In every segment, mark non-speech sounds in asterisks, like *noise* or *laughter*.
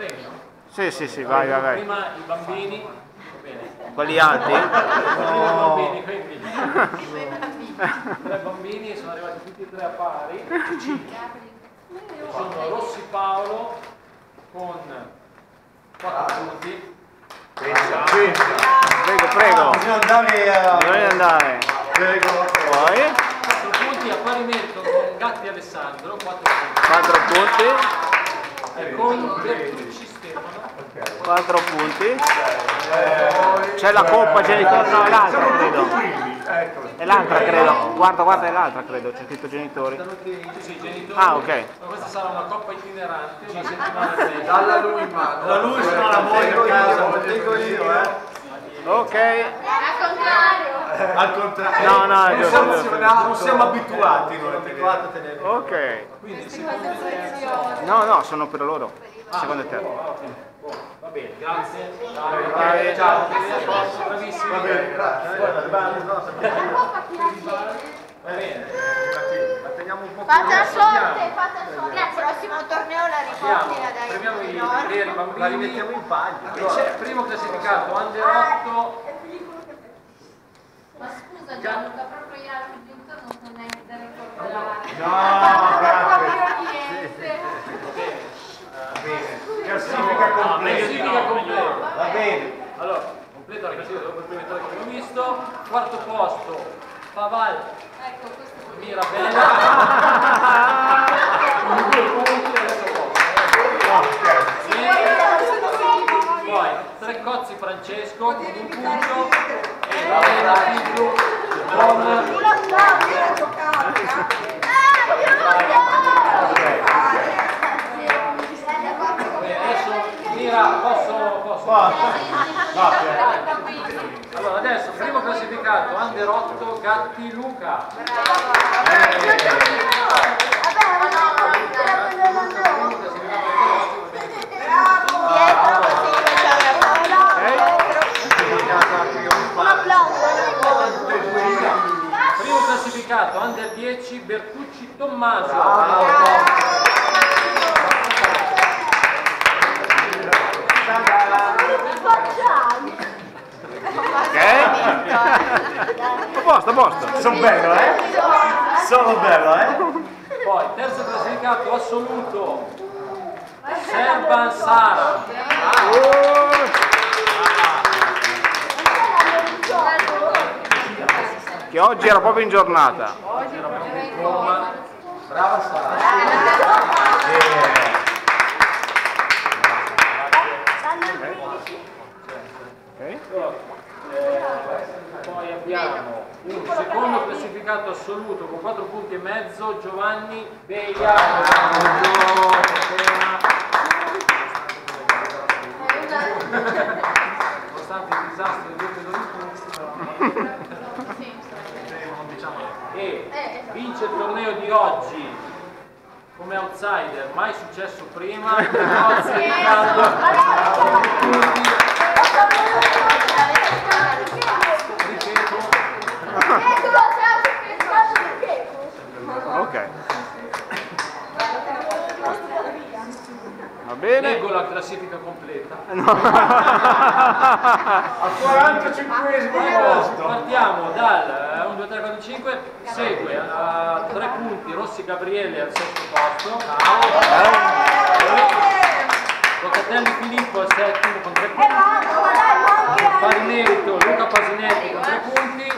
Premio? Sì, sì, sì, vai, vai, vai. Prima i bambini. Quelli alti? Prima i bambini, quindi. Tre bambini, sono arrivati tutti e tre a pari. Sono Rossi Paolo con 4 punti. Prego, prego. Bisogna andare a... Bisogna andare. Prego. Poi, 4 punti a pari merito con Gatti Alessandro, 4 punti. 4 punti. Con Bertucci Stefano, 4 punti. C'è la coppa genitori, no, è l'altra credo. È l'altra credo. Guarda, guarda, è l'altra credo, c'è scritto genitori. Ah, ok. Ma questa sarà una coppa itinerante, una settimana. *laughs* Dalla lui in mano. Da lui se non la vuoi a casa, lo dico io, eh. Ok. Al contrario. Al. No, no, non siamo, non siamo abituati noi abituati a tenere. Ok. Quindi. No, no, sono per loro. Secondo e. Ah. Buono, Va bene, grazie. Vai. Ciao. Va bene, grazie. Va bene. La teniamo un po' Fate a sorte, fate a sorte. Nel prossimo torneo la Partiamo. riporti dai Premiamo i La rimettiamo in. Allora, primo classificato, Under 8. Ma scusa Gianluca, proprio gli altri genitori non sono neanche da ricordare. No, grazie. Niente. Va bene. Classifica Classifica completa. Va bene. Allora, completa la classifica dopo il primo abbiamo visto. Quarto posto, Paval Ecco, questo è Mirabella. Con *laughs* due punti adesso posto. Poi Treccozzi Francesco con un punto e Valera Figlio con Bene, adesso Mira posso, posso. Allora adesso primo classificato Under 8 Gatti Luca. Primo classificato Under 10 Bertucci Tommaso. Ok? A posto, a posto. Sono bello, eh? Sono bello, eh? Poi terzo classificato assoluto Serban Sara. Che oggi era proprio in giornata. Brava Sara. Ok? Eh, poi abbiamo un secondo classificato assoluto con 4 punti e mezzo Giovanni Beia. Nonostante il disastro dei due pedoni punti, e vince il torneo di oggi. Come outsider, mai successo prima, Va bene? leggo la classifica completa. *laughs* Al *laughs* 45esimo posto. Partiamo dal 1, 2, 3, 4, 5, segue a 3 punti Rossi Gabriele al sesto posto, Locatelli Filippo al settimo con 3 punti, pari merito Luca Pasinetti con 3 punti,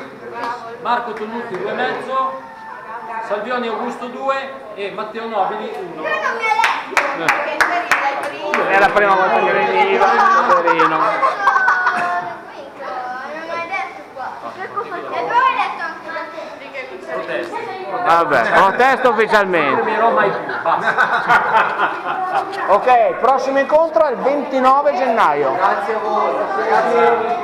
Marco Tonucci 2,5, Salvioni Augusto 2 e Matteo Nobili 1. È la prima volta che veniva, poverino. Vabbè, protesto ufficialmente. Non fermerò mai più, basta. Ok, prossimo incontro è il 29 gennaio. Grazie a voi. Grazie.